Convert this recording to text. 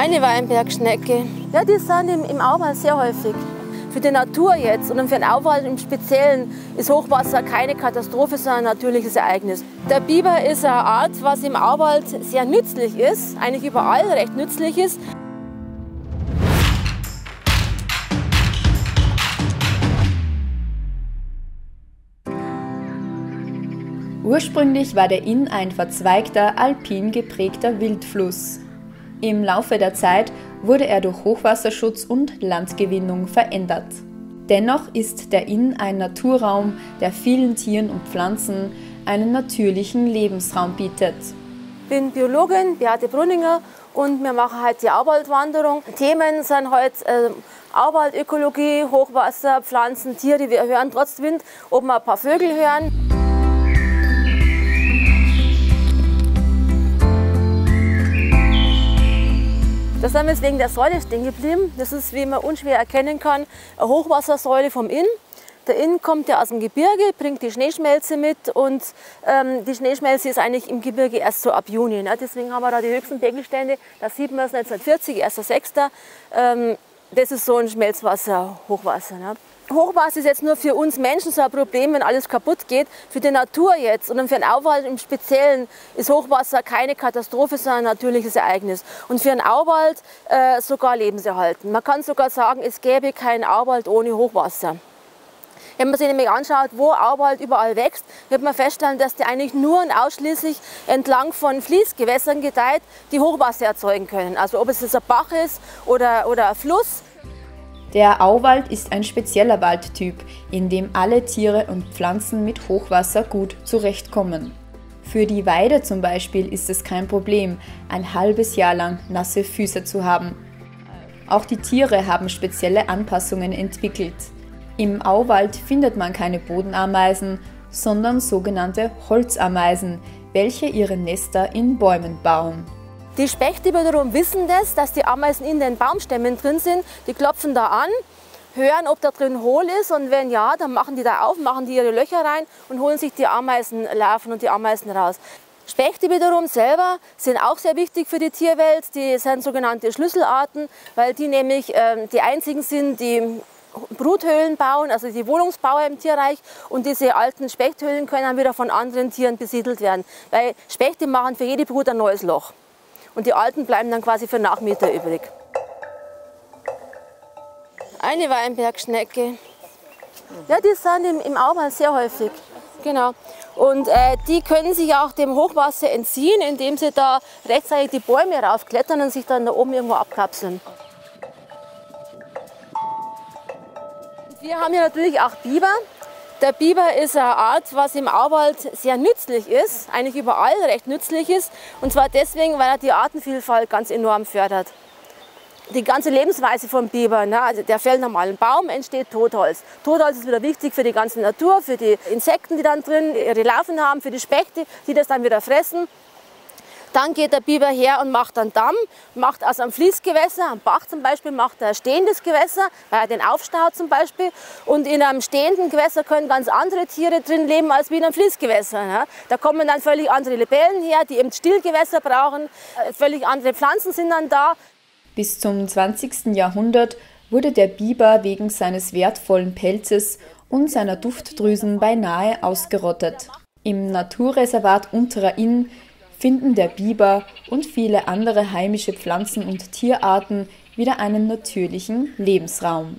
Eine Weinbergschnecke. Ja, die sind im, im Auwald sehr häufig. Für die Natur jetzt und für den Auwald im Speziellen ist Hochwasser keine Katastrophe, sondern ein natürliches Ereignis. Der Biber ist eine Art, was im Auwald sehr nützlich ist, eigentlich überall recht nützlich ist. Ursprünglich war der Inn ein verzweigter, alpin geprägter Wildfluss. Im Laufe der Zeit wurde er durch Hochwasserschutz und Landgewinnung verändert. Dennoch ist der Inn ein Naturraum, der vielen Tieren und Pflanzen einen natürlichen Lebensraum bietet. Ich bin Biologin, Beate Brunninger und wir machen heute die Auwaldwanderung. Themen sind heute äh, Auwaldökologie, Hochwasser, Pflanzen, Tiere. Wir hören trotz Wind, ob wir ein paar Vögel hören. Da sind wir jetzt wegen der Säule stehen geblieben. Das ist, wie man unschwer erkennen kann, eine Hochwassersäule vom Inn. Der Inn kommt ja aus dem Gebirge, bringt die Schneeschmelze mit und ähm, die Schneeschmelze ist eigentlich im Gebirge erst so ab Juni. Ne? Deswegen haben wir da die höchsten Pegelstände. Da sieht man es 1940, 1.6. Ähm, das ist so ein Schmelzwasser, Hochwasser. Ne? Hochwasser ist jetzt nur für uns Menschen so ein Problem, wenn alles kaputt geht. Für die Natur jetzt und für den Auwald im Speziellen ist Hochwasser keine Katastrophe, sondern ein natürliches Ereignis. Und für den Auwald äh, sogar lebenserhaltend. Man kann sogar sagen, es gäbe keinen Auwald ohne Hochwasser. Wenn man sich nämlich anschaut, wo Auwald überall wächst, wird man feststellen, dass der eigentlich nur und ausschließlich entlang von Fließgewässern gedeiht, die Hochwasser erzeugen können. Also ob es jetzt ein Bach ist oder, oder ein Fluss. Der Auwald ist ein spezieller Waldtyp, in dem alle Tiere und Pflanzen mit Hochwasser gut zurechtkommen. Für die Weide zum Beispiel ist es kein Problem, ein halbes Jahr lang nasse Füße zu haben. Auch die Tiere haben spezielle Anpassungen entwickelt. Im Auwald findet man keine Bodenameisen, sondern sogenannte Holzameisen, welche ihre Nester in Bäumen bauen. Die Spechte wiederum wissen das, dass die Ameisen in den Baumstämmen drin sind. Die klopfen da an, hören, ob da drin hohl ist und wenn ja, dann machen die da auf, machen die ihre Löcher rein und holen sich die Ameisenlarven und die Ameisen raus. Spechte wiederum selber sind auch sehr wichtig für die Tierwelt. Die sind sogenannte Schlüsselarten, weil die nämlich äh, die einzigen sind, die Bruthöhlen bauen, also die Wohnungsbauer im Tierreich. Und diese alten Spechthöhlen können dann wieder von anderen Tieren besiedelt werden. Weil Spechte machen für jede Brut ein neues Loch und die alten bleiben dann quasi für Nachmieter übrig. Eine Weinbergschnecke. Ja, die sind im, im Auwald sehr häufig. Genau. Und äh, die können sich auch dem Hochwasser entziehen, indem sie da rechtzeitig die Bäume raufklettern und sich dann da oben irgendwo abkapseln. Wir haben hier natürlich auch Biber. Der Biber ist eine Art, was im Auwald sehr nützlich ist, eigentlich überall recht nützlich ist. Und zwar deswegen, weil er die Artenvielfalt ganz enorm fördert. Die ganze Lebensweise vom Biber, ne, also der fällt normal einen Baum, entsteht Totholz. Totholz ist wieder wichtig für die ganze Natur, für die Insekten, die dann drin ihre Larven haben, für die Spechte, die das dann wieder fressen. Dann geht der Biber her und macht einen Damm, macht aus einem Fließgewässer, am Bach zum Beispiel, macht er ein stehendes Gewässer, weil er den aufstaut zum Beispiel. Und in einem stehenden Gewässer können ganz andere Tiere drin leben als wie in einem Fließgewässer. Ne? Da kommen dann völlig andere Libellen her, die eben Stillgewässer brauchen. Äh, völlig andere Pflanzen sind dann da. Bis zum 20. Jahrhundert wurde der Biber wegen seines wertvollen Pelzes und seiner Duftdrüsen beinahe ausgerottet. Im Naturreservat Unterer Inn finden der Biber und viele andere heimische Pflanzen- und Tierarten wieder einen natürlichen Lebensraum.